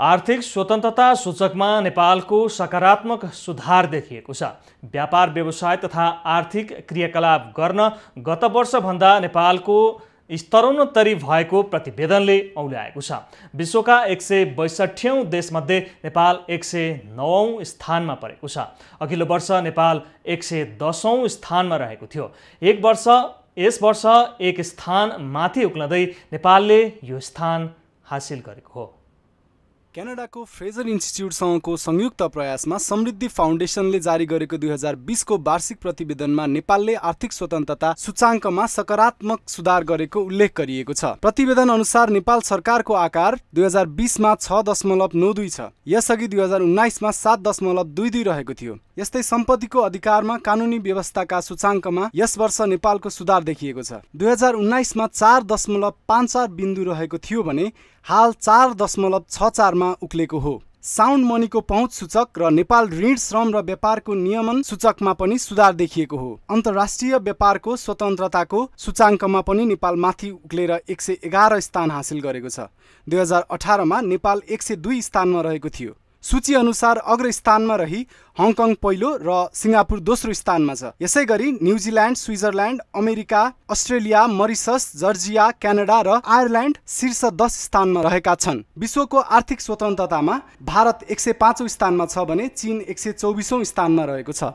आर्थिक स्वतन्त्रता सूचकमा नेपालको सकारात्मक सुधार देखिएको छ। व्यापार व्यवसाय तथा आर्थिक क्रियाकलाप गर्न गत वर्षभन्दा नेपालको स्तरोन्नतरी भएको प्रतिवेदनले औल्याएको छ। विश्वका एक सय बैसठ्यौँ देशमध्ये नेपाल एक सय नौँ स्थानमा परेको छ। अघिल्लो वर्ष नेपाल एक सय दसौँ स्थानमा रहेको थियो। एक वर्ष यस वर्ष एक स्थान माथि उक्लँदै नेपालले यो स्थान हासिल गरेको हो। क्यानाडाको फ्रेजर इन्स्टिच्युटसँगको संयुक्त प्रयासमा समृद्धि फाउन्डेसनले जारी गरेको दुई हजार बिसको वार्षिक प्रतिवेदनमा नेपालले आर्थिक स्वतन्त्रता सूचाङ्कमा सकारात्मक सुधार गरेको उल्लेख गरिएको छ। प्रतिवेदन अनुसार नेपाल सरकारको आकार दुई हजार बिसमा छ दशमलव नौ दुई छ यसअघि दुई हजार उन्नाइसमा सात दशमलव दुई दुई रहेको थियो। यस्तै सम्पत्तिको अधिकारमा कानुनी व्यवस्थाका सूचाङ्कमा यस वर्ष नेपालको सुधार देखिएको छ। दुई हजार उन्नाइसमा चार दशमलव पाँच चार बिन्दु रहेको थियो भने हाल चार दशमलव छ चारमा उक्लेको हो। साउन्ड मनीको पहुँच सूचक र नेपाल ऋण श्रम र व्यापारको नियमन सूचकमा पनि सुधार देखिएको हो। अन्तर्राष्ट्रिय व्यापारको स्वतन्त्रताको सूचाङ्कमा पनि नेपाल माथि उक्लेर एक सय एघार स्थान हासिल गरेको छ। दुई हजार अठारमा नेपाल एक सय दुई स्थानमा रहेको थियो। सूची अनुसार अग्र स्थानमा रही हङकङ पहिलो र सिङ्गापुर दोस्रो स्थानमा छ। यसै गरी New Zealand Switzerland America Australia Mauritius Georgia Canada र आयरल्यान्ड शीर्ष दस स्थानमा रहेका छन्। विश्वको आर्थिक स्वतन्त्रतामा भारत एक सय पाँचौँ स्थानमा छ भने चीन एक सय चौबिसौँ स्थानमा रहेको छ।